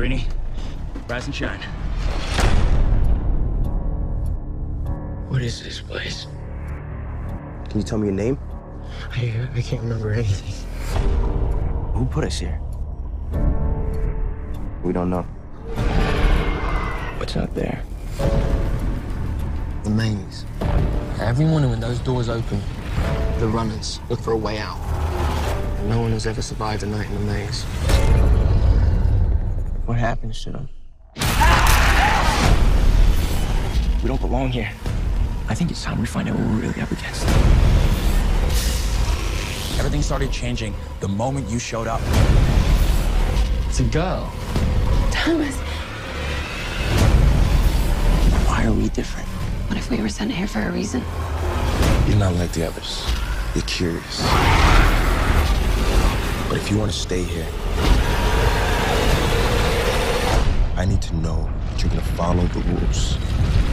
Greenie. Rise and shine. What is this place? Can you tell me your name? I, I can't remember anything. Who put us here? We don't know. What's out there? The maze. Every morning when those doors open, the runners look for a way out. And no one has ever survived a night in the maze. What happens to them? We don't belong here. I think it's time we find out what we're really up against. Everything started changing the moment you showed up. It's a girl. Thomas, Why are we different? what if we were sent here for a reason? You're not like the others. You're curious. But if you want to stay here, know that you're gonna follow the rules.